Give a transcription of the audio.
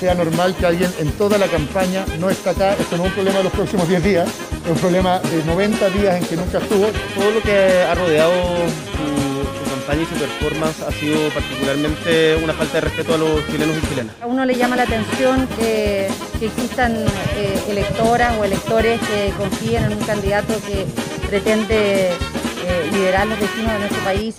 sea normal que alguien en toda la campaña no está acá. Esto no es un problema de los próximos 10 días, es un problema de 90 días en que nunca estuvo. Todo lo que ha rodeado su, campaña y su performance ha sido particularmente una falta de respeto a los chilenos y chilenas. A uno le llama la atención que, existan eh, electoras o electores que confíen en un candidato que pretende eh, liderar los destinos de nuestro país.